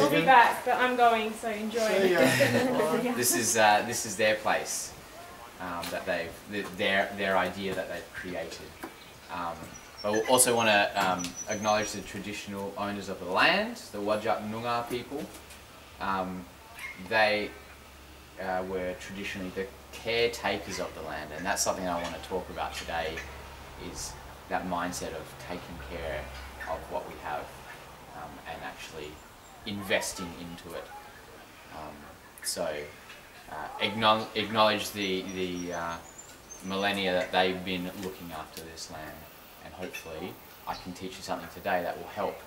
We'll be back, but I'm going, so enjoy. See ya. This is uh, this is their place um, that they've their their idea that they've created. Um, but we also want to um, acknowledge the traditional owners of the land, the Wajak Noongar people. Um, they uh, were traditionally the caretakers of the land, and that's something I want to talk about today. Is that mindset of taking care of what we have um, and actually investing into it. Um, so uh, acknowledge, acknowledge the the uh, millennia that they've been looking after this land, and hopefully I can teach you something today that will help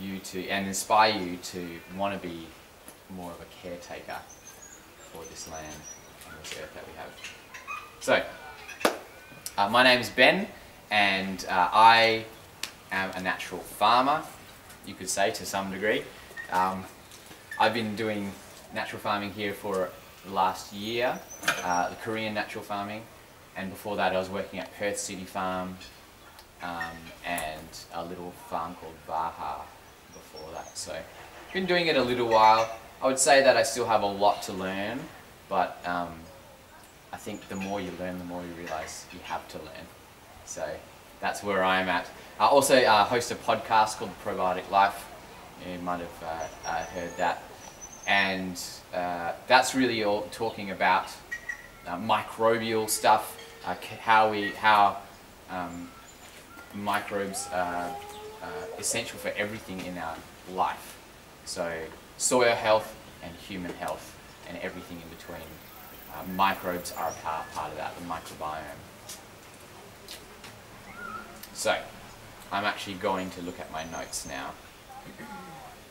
you to and inspire you to want to be more of a caretaker for this land and this earth that we have. So, uh, my name is Ben, and uh, I am a natural farmer, you could say to some degree. Um, I've been doing natural farming here for the last year, uh, the Korean natural farming, and before that I was working at Perth City Farm um, and a little farm called Baha before that. So, been doing it a little while. I would say that I still have a lot to learn, but um, I think the more you learn, the more you realize you have to learn. So that's where I'm at. I also uh, host a podcast called Probiotic Life. You might have uh, uh, heard that. And uh, that's really all talking about uh, microbial stuff, uh, how we, how um, microbes are essential for everything in our life. So soil health and human health and everything in between. Uh, microbes are a part, part of that, the microbiome. So, I'm actually going to look at my notes now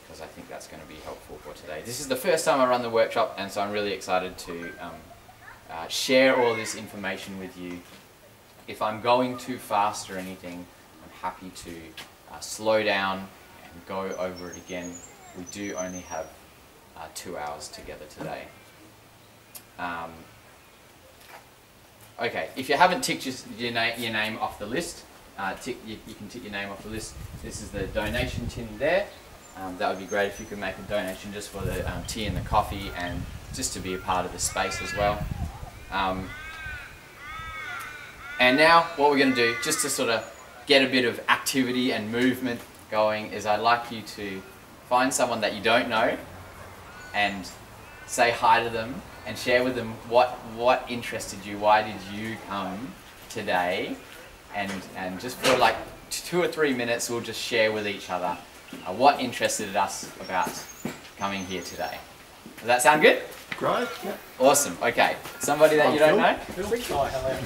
because I think that's going to be helpful for today. This is the first time I run the workshop, and so I'm really excited to um, uh, share all this information with you. If I'm going too fast or anything, I'm happy to uh, slow down and go over it again. We do only have uh, two hours together today. Um, okay, if you haven't ticked your, your, na- your name off the list, uh, tick, you, you can tick your name off the list. This is the donation tin there. Um, that would be great if you could make a donation just for the um, tea and the coffee and just to be a part of the space as well. Um, and now, what we're going to do, just to sort of get a bit of activity and movement going, is I'd like you to find someone that you don't know and say hi to them and share with them what what interested you. Why did you come today? And and just for like two or three minutes, we'll just share with each other uh, what interested us about coming here today. Does that sound good? Great. Yeah. Awesome. Okay. Somebody that you don't know. Phil. Phil. Oh, hello.